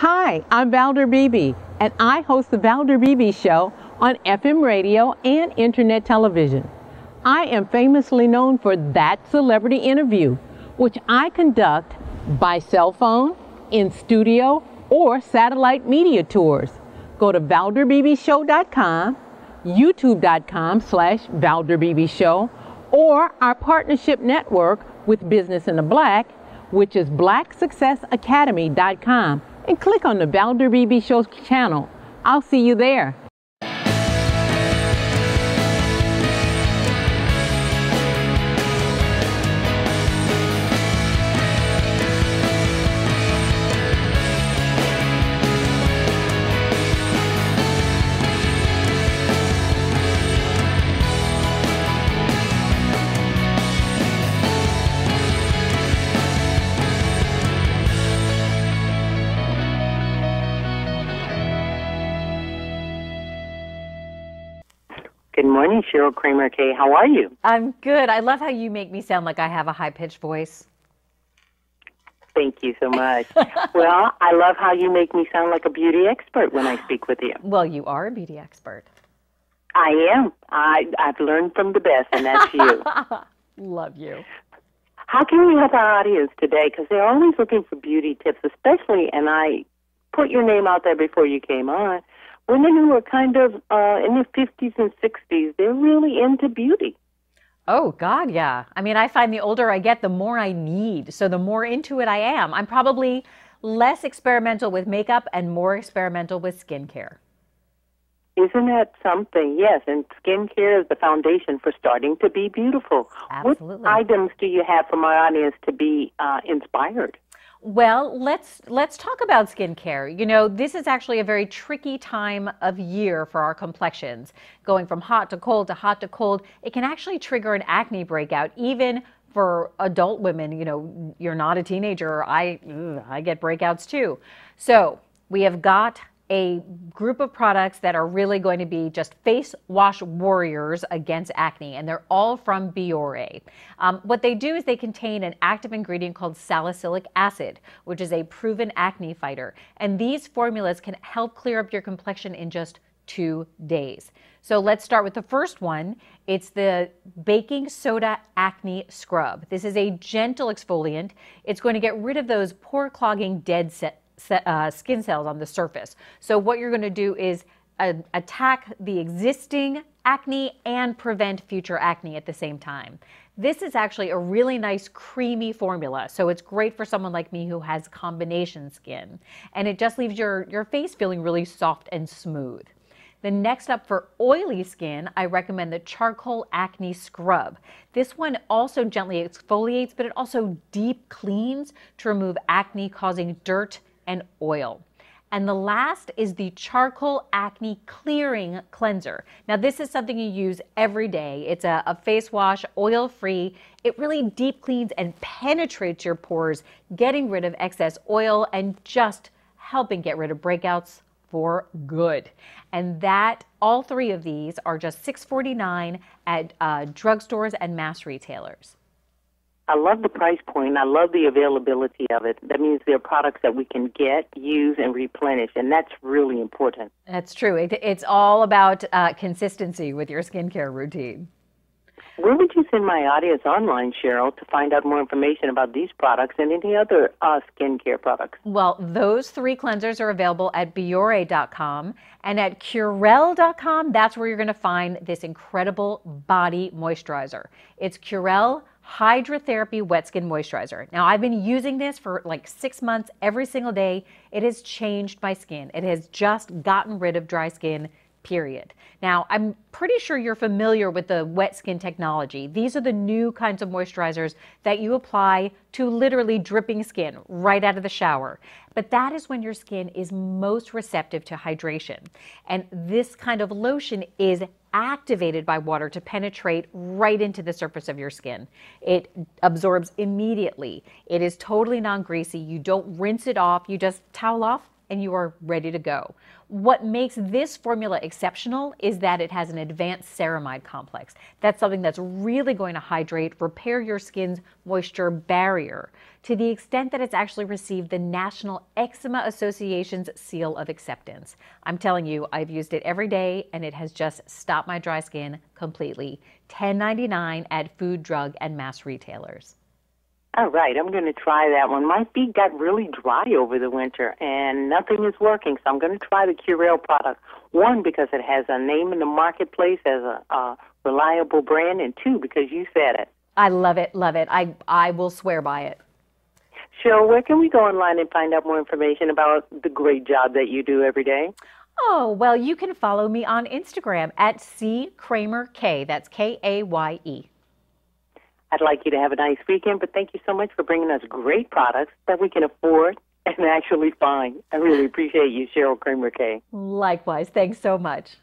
Hi, I'm Valder Beebe, and I host the Valder Beebe Show on FM radio and internet television. I am famously known for That Celebrity Interview, which I conduct by cell phone, in studio, or satellite media tours. Go to valderbeebeshow.com, youtube.com slash valderbeebeshow, or our partnership network with Business in the Black, which is blacksuccessacademy.com, and click on the Valder Beebe Show channel. I'll see you there. Good morning, Cheryl Kramer Kaye. How are you? I'm good. I love how you make me sound like I have a high pitched voice. Thank you so much. well, I love how you make me sound like a beauty expert when I speak with you. Well, you are a beauty expert. I am. I I've learned from the best, and that's you. love you. How can we help our audience today? Because they're always looking for beauty tips, especially, and I put your name out there before you came on women who are kind of uh, in their 50s and 60s, they're really into beauty. Oh, God, yeah. I mean, I find the older I get, the more I need. So the more into it I am. I'm probably less experimental with makeup and more experimental with skincare. Isn't that something? Yes, and skincare is the foundation for starting to be beautiful. Absolutely. What items do you have for my audience to be uh, inspired? Well, let's let's talk about skincare. You know, this is actually a very tricky time of year for our complexions. Going from hot to cold to hot to cold, it can actually trigger an acne breakout even for adult women, you know, you're not a teenager, I ugh, I get breakouts too. So, we have got a group of products that are really going to be just face wash warriors against acne, and they're all from Biore. Um, what they do is they contain an active ingredient called salicylic acid, which is a proven acne fighter. And these formulas can help clear up your complexion in just two days. So let's start with the first one. It's the baking soda acne scrub. This is a gentle exfoliant. It's going to get rid of those pore clogging dead uh, skin cells on the surface. So what you're going to do is uh, attack the existing acne and prevent future acne at the same time. This is actually a really nice creamy formula. So it's great for someone like me who has combination skin. And it just leaves your, your face feeling really soft and smooth. The next up for oily skin, I recommend the Charcoal Acne Scrub. This one also gently exfoliates, but it also deep cleans to remove acne causing dirt and oil. And the last is the Charcoal Acne Clearing Cleanser. Now, this is something you use every day. It's a, a face wash, oil free. It really deep cleans and penetrates your pores, getting rid of excess oil and just helping get rid of breakouts for good. And that, all three of these are just $6.49 at uh, drugstores and mass retailers. I love the price point. I love the availability of it. That means there are products that we can get, use, and replenish, and that's really important. That's true. It, it's all about uh, consistency with your skincare routine. Where would you send my audience online, Cheryl, to find out more information about these products and any other uh, skincare products? Well, those three cleansers are available at Biore.com and at Curel.com. That's where you're going to find this incredible body moisturizer. It's Curel Hydrotherapy Wet Skin Moisturizer. Now, I've been using this for like six months every single day. It has changed my skin. It has just gotten rid of dry skin, period. Now, I'm pretty sure you're familiar with the wet skin technology. These are the new kinds of moisturizers that you apply to literally dripping skin right out of the shower. But that is when your skin is most receptive to hydration. And this kind of lotion is activated by water to penetrate right into the surface of your skin. It absorbs immediately. It is totally non greasy. You don't rinse it off, you just towel off and you are ready to go. What makes this formula exceptional is that it has an advanced ceramide complex. That's something that's really going to hydrate, repair your skin's moisture barrier to the extent that it's actually received the National Eczema Association's seal of acceptance. I'm telling you, I've used it every day and it has just stopped my dry skin completely. $10.99 at food, drug, and mass retailers. All right, I'm going to try that one. My feet got really dry over the winter and nothing is working, so I'm going to try the Curel product. One, because it has a name in the marketplace as a, a reliable brand, and two, because you said it. I love it, love it. I, I will swear by it. Cheryl, where can we go online and find out more information about the great job that you do every day? Oh, well, you can follow me on Instagram at C Kramer Kaye. That's K A Y E. I'd like you to have a nice weekend, but thank you so much for bringing us great products that we can afford and actually find. I really appreciate you, Cheryl Kramer Kaye. Likewise. Thanks so much.